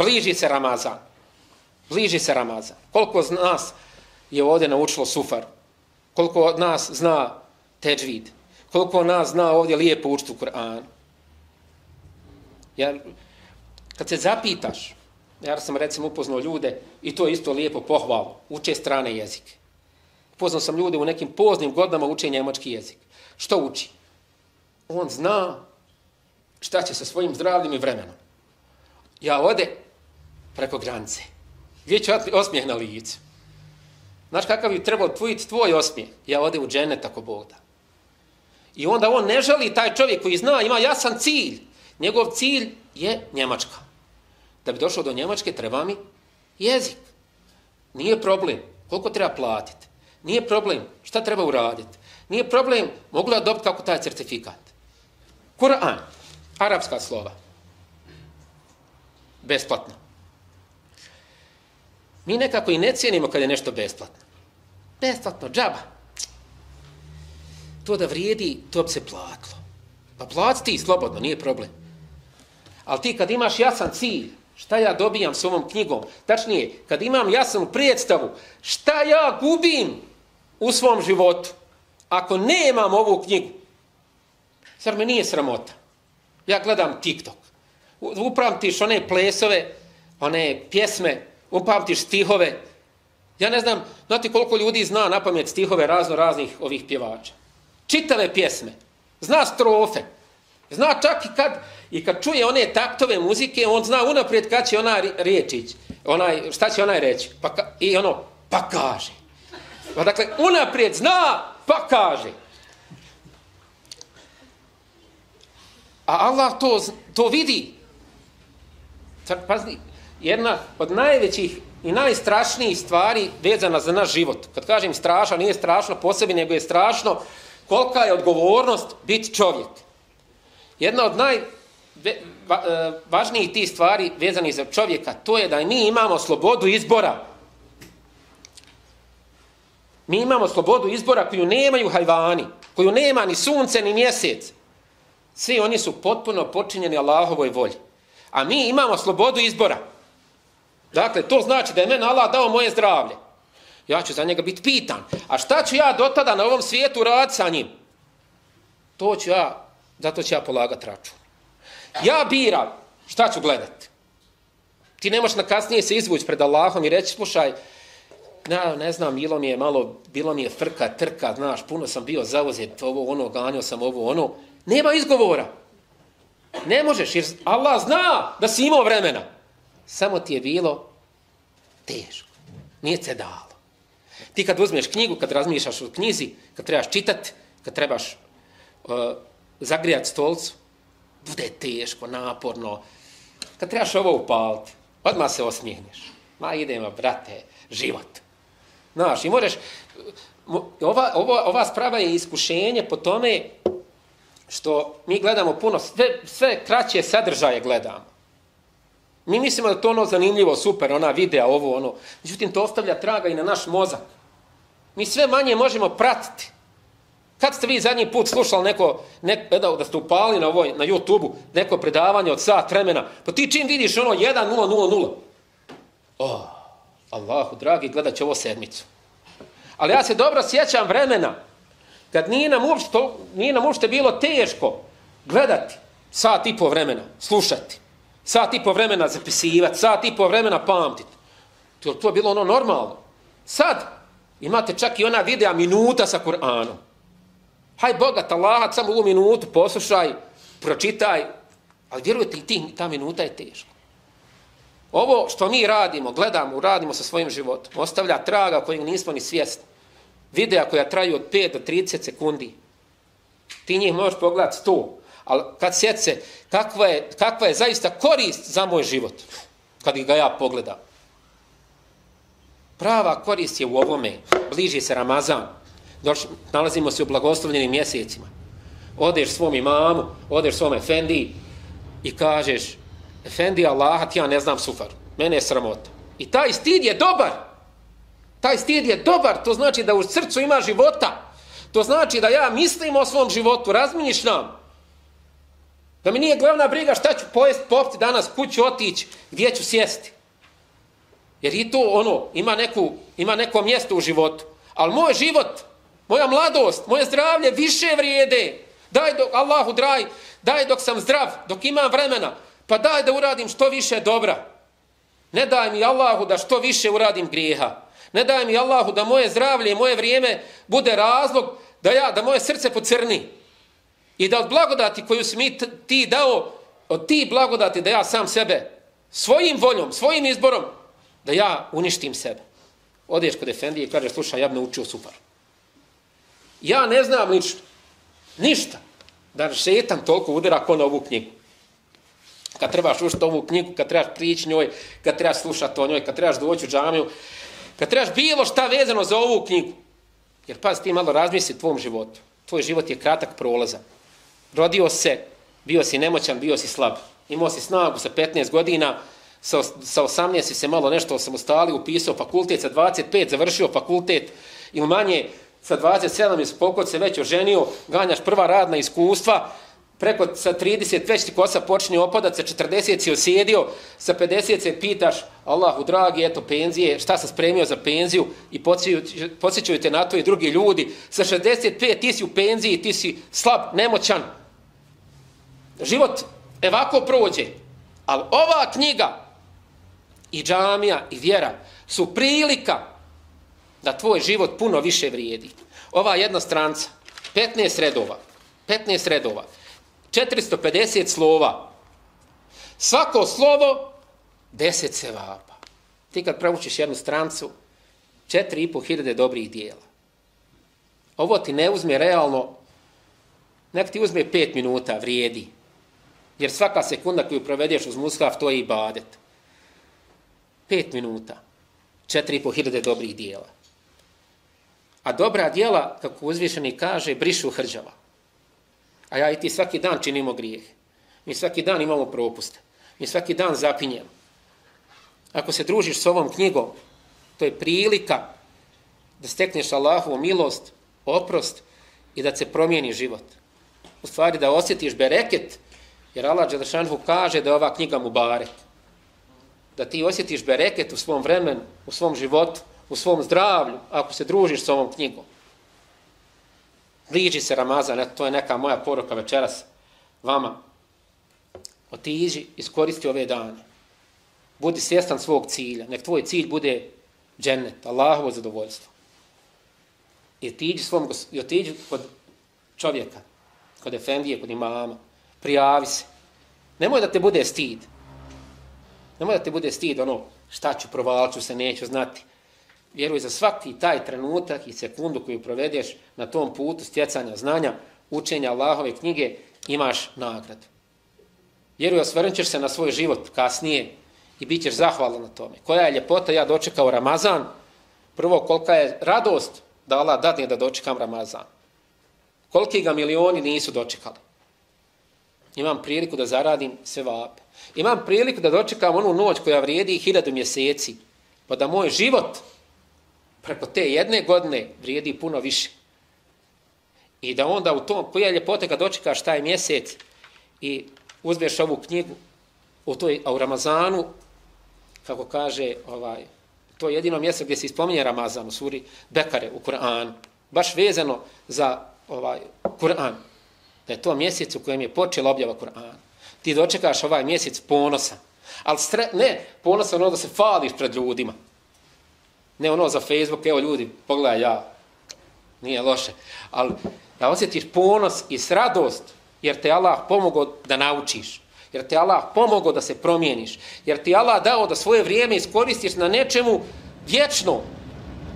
Bliži se Ramazan. Bliži se Ramazan. Koliko od nas je ovdje naučilo sufar? Koliko od nas zna teđvid? Koliko od nas zna ovdje lijepo učiti u Kur'an? Jer kad se zapitaš, ja sam recimo upoznao ljude i to isto lijepo pohvalo, uče strane jezike. Upoznao sam ljude u nekim poznim godinama uče njemački jezik. Što uči? On zna šta će sa svojim zdravljem i vremenom. Ja ode preko granice. Vjećatli će osmijeh na licu? Znaš kakav bi trebao tvojiti tvoj osmijeh? Ja ode u dženet ako Bog da. I onda on ne želi, taj čovjek koji zna, ima jasan cilj. Njegov cilj je Njemačka. Da bi došao do Njemačke, treba mi jezik. Nije problem koliko treba platiti. Nije problem šta treba uraditi. Nije problem mogu li dobiti kako taj certifikat. Kur'an, arapska slova. Besplatno. Mi nekako i ne cijenimo kad je nešto besplatno. Besplatno, džaba. To da vrijedi, to bi se platilo. Pa plati ti slobodno, nije problem. Ali ti kad imaš jasan cilj, šta ja dobijam s ovom knjigom, tačnije, kad imam jasnu predstavu, šta ja gubim u svom životu, ako nemam ovu knjigu, zar me nije sramota? Ja gledam TikTok. Upamtiš one plesove, one pjesme, upamtiš stihove. Ja ne znam, znate koliko ljudi zna na pamet stihove razno raznih ovih pjevača. Čitave pjesme. Zna strofe. Zna čak i kad, i kad čuje one taktove muzike, on zna unaprijed kad će ona riječić. Onaj, šta će onaj reći? Pa ka, I ono, pa kaže. Pa dakle, unaprijed zna, pa kaže. A Allah to, to vidi. Sad, pazi, jedna od najvećih i najstrašnijih stvari vezana za naš život. Kad kažem strašno, nije strašno po sebi, nego je strašno kolika je odgovornost biti čovjek. Jedna od najvažnijih e, tih stvari vezanih za čovjeka, to je da mi imamo slobodu izbora. Mi imamo slobodu izbora koju nemaju hajvani, koju nema ni sunce, ni mjesec. Svi oni su potpuno počinjeni Allahovoj volji. A mi imamo slobodu izbora. Dakle, to znači da je meni Allah dao moje zdravlje. Ja ću za njega biti pitan. A šta ću ja do tada na ovom svijetu raditi sa njim? To ću ja, zato ću ja polagati račun. Ja biram šta ću gledati. Ti ne možeš na kasnije se izvući pred Allahom i reći, slušaj, ne, ne znam, bilo mi je malo, bilo mi je frka, trka, znaš, puno sam bio zauzet, ovo, ono, ganio sam ovo, ono. Nema izgovora. Ne možeš, jer Allah zna da si imao vremena. Samo ti je bilo teško. Nije se dalo. Ti kad uzmeš knjigu, kad razmišljaš o knjizi, kad trebaš čitati, kad trebaš e, uh, zagrijati stolcu, bude teško, naporno. Kad trebaš ovo upaliti, odmah se osmijeneš. Ma idemo, brate, život. Znaš, i možeš... Ova, ova, ova sprava je iskušenje po tome što mi gledamo puno, sve, sve kraće sadržaje gledamo. Mi mislimo da to ono zanimljivo, super, ona videa, ovo, ono. Međutim, to ostavlja traga i na naš mozak. Mi sve manje možemo pratiti. Kad ste vi zadnji put slušali neko, ne, da, da ste upali na, ovoj, na YouTube-u, neko predavanje od sat vremena, pa ti čim vidiš ono 1.000, oh, Allahu, dragi, gledat će ovo sedmicu. Ali ja se dobro sjećam vremena, kad nije nam uopšte, nije nam uopšte bilo teško gledati sat i po vremena, slušati sat i po vremena zapisivati, sat i po vremena pamtiti. To, to je bilo ono normalno. Sad imate čak i ona videa minuta sa Kur'anom. Haj bogat talahat, samo u minutu poslušaj, pročitaj, ali vjerujete i ti, ta minuta je teška. Ovo što mi radimo, gledamo, radimo sa svojim životom, ostavlja traga kojeg nismo ni svjesni. Videa koja traju od 5 do 30 sekundi. Ti njih možeš pogledati 100, ali kad sjece, kakva je, kakva je zaista korist za moj život, kad ga ja pogledam. Prava korist je u ovome, bliži se Ramazan, Doš, nalazimo se u blagoslovljenim mjesecima. Odeš svom imamu, odeš svom efendi i kažeš, efendi Allah, ti ja ne znam sufar, mene je sramota. I taj stid je dobar. Taj stid je dobar, to znači da u srcu ima života. To znači da ja mislim o svom životu, razminiš nam. Da mi nije glavna briga šta ću pojest, popiti danas, kuću otići, gdje ću sjesti. Jer i to ono, ima, neku, ima neko mjesto u životu. Ali moj život, moja mladost, moje zdravlje više vrijede. Daj dok, Allahu draj, daj dok sam zdrav, dok imam vremena. Pa daj da uradim što više dobra. Ne daj mi Allahu da što više uradim grijeha. Ne daj mi Allahu da moje zdravlje i moje vrijeme bude razlog da ja da moje srce pocrni. I da od blagodati koju si mi ti dao, od ti blagodati da ja sam sebe svojim voljom, svojim izborom, da ja uništim sebe. Odeš kod Efendije i kaže, slušaj, ja bi naučio super. Ja ne znam lično, ništa, da šetan toliko udara ko na ovu knjigu. Kad trebaš ušti ovu knjigu, kad trebaš prići njoj, kad trebaš slušati o njoj, kad trebaš doći u džamiju, kad trebaš bilo šta vezano za ovu knjigu. Jer pazi, ti malo razmisli tvom životu. Tvoj život je kratak prolaza. Rodio se, bio si nemoćan, bio si slab. Imao si snagu sa 15 godina, sa, sa 18 si se malo nešto samostali, upisao fakultet, sa 25 završio fakultet, ili manje, sa 27 iz pokod se već oženio, ganjaš prva radna iskustva, preko sa 30 već ti kosa počinje opadat, sa 40 si osjedio, sa 50 se pitaš, Allahu dragi, eto penzije, šta sam spremio za penziju i podsjećaju te na to i drugi ljudi, sa 65 ti si u penziji, ti si slab, nemoćan. Život evako prođe, ali ova knjiga i džamija i vjera su prilika da tvoj život puno više vrijedi. Ova jedna stranca, 15 redova, 15 redova, 450 slova. Svako slovo, 10 sevapa. Ti kad pravučiš jednu strancu, 4,5 hiljade dobrih dijela. Ovo ti ne uzme realno, nek ti uzme 5 minuta, vrijedi. Jer svaka sekunda koju provedeš uz mushaf, to je ibadet. Pet minuta. 5 minuta, 4,5 hiljade dobrih dijela. A dobra dijela, kako uzvišeni kaže, brišu hrđava. A ja i ti svaki dan činimo grijeh. Mi svaki dan imamo propuste. Mi svaki dan zapinjemo. Ako se družiš s ovom knjigom, to je prilika da stekneš Allahovu milost, oprost i da se promijeni život. U stvari da osjetiš bereket, jer Allah Đelešanhu kaže da je ova knjiga Mubarek. Da ti osjetiš bereket u svom vremenu, u svom životu, u svom zdravlju, ako se družiš s ovom knjigom. Bliži se Ramazan, eto, to je neka moja poruka večeras vama. Otiđi, iskoristi ove dane. Budi svjestan svog cilja. Nek tvoj cilj bude džennet, Allahovo zadovoljstvo. I otiđi, svom, i otiđi kod čovjeka, kod efendije, kod imama. Prijavi se. Nemoj da te bude stid. Nemoj da te bude stid, ono, šta ću, provalču se, neću znati vjeruj za svaki taj trenutak i sekundu koju provedeš na tom putu stjecanja znanja, učenja Allahove knjige, imaš nagradu. Vjeruj, osvrnut ćeš se na svoj život kasnije i bit ćeš zahvalan na tome. Koja je ljepota ja dočekao Ramazan? Prvo, kolika je radost da Allah dadne da dočekam Ramazan. Koliki ga milioni nisu dočekali. Imam priliku da zaradim sve vape. Imam priliku da dočekam onu noć koja vrijedi hiljadu mjeseci. Pa da moj život preko te jedne godine vrijedi puno više. I da onda u tom, koja je ljepote kad dočekaš taj mjesec i uzmeš ovu knjigu u, toj, a u Ramazanu, kako kaže, ovaj, to je jedino mjesto gdje se ispominje Ramazan u suri Bekare u Kur'an, baš vezano za ovaj Kur'an, da je to mjesec u kojem je počela objava Kur'ana. Ti dočekaš ovaj mjesec ponosa, ali stre, ne ponosa ono da se fališ pred ljudima, Ne ono za Facebook, evo ljudi, pogledaj ja, nije loše. Ali da osjetiš ponos i sradost, jer te Allah pomogao da naučiš. Jer te Allah pomogao da se promijeniš. Jer ti Allah dao da svoje vrijeme iskoristiš na nečemu vječno.